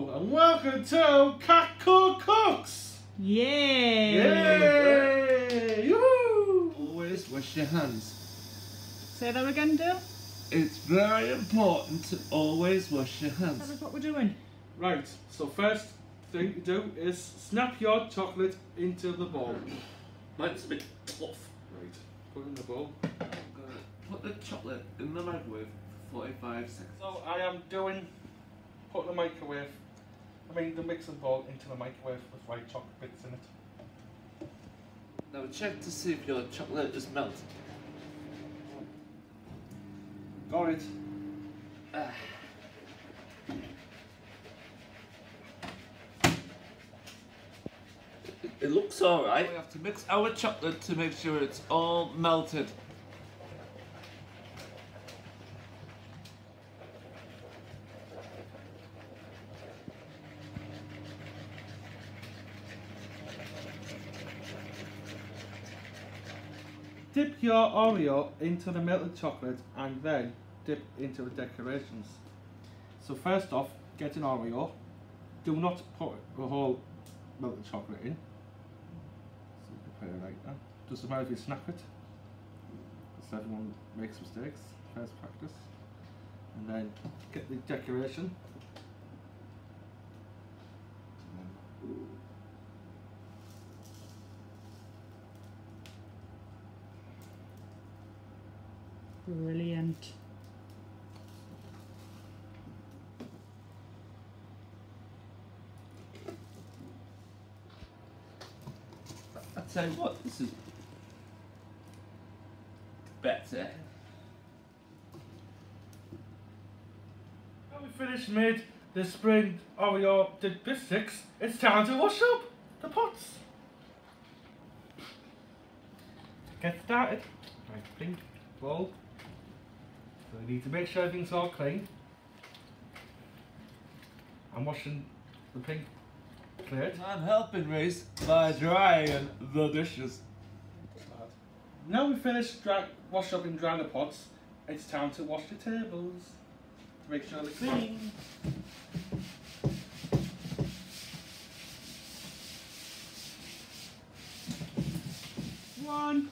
welcome to Catcote Cooks! Yay! Yay! Yoo-hoo! Always wash your hands. Say that again, Dale. It's very important to always wash your hands. us what we're doing. Right, so first thing you do is snap your chocolate into the bowl. Mine's a bit tough. Right, put it in the bowl. Put the chocolate in the microwave for 45 seconds. So I am doing, putting the microwave, I mean the mixing bowl into the microwave with white chocolate bits in it. Now check to see if your chocolate is melted. Got it. Ah. It, it looks alright. We have to mix our chocolate to make sure it's all melted. Dip your Oreo into the melted chocolate and then dip into the decorations. So first off, get an Oreo. Do not put the whole melted chocolate in. So you can put it like that. Doesn't matter if you snap it. Because everyone makes mistakes. First practice. And then get the decoration. Brilliant. I tell you what, this is better. Now we finished made the spring Oreo did biscuits, it's time to wash up the pots. Get started. Right, pink bowl. So we need to make sure everything's all clean. I'm washing the pink plate. I'm helping Reece by drying the dishes. Now we finished dry, wash up and dry the pots, it's time to wash the tables. To make sure they're clean. One.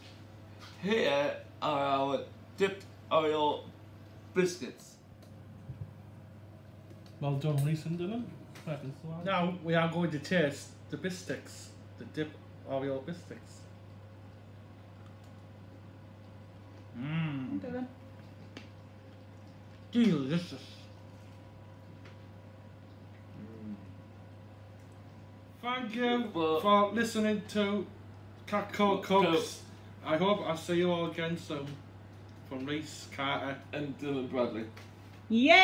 Here are our dipped Oreo biscuits. Well done, Reece and Dylan. Now we are going to taste the biscuits, the dip Oreo biscuits. Mmm, Dylan. delicious. Thank you Well- for listening to Catcote Cooks. I hope I see you all again soon. From Reece Carter. And Dylan Bradley. Yay! We are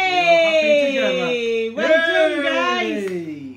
happy together. Well done, guys. Yay!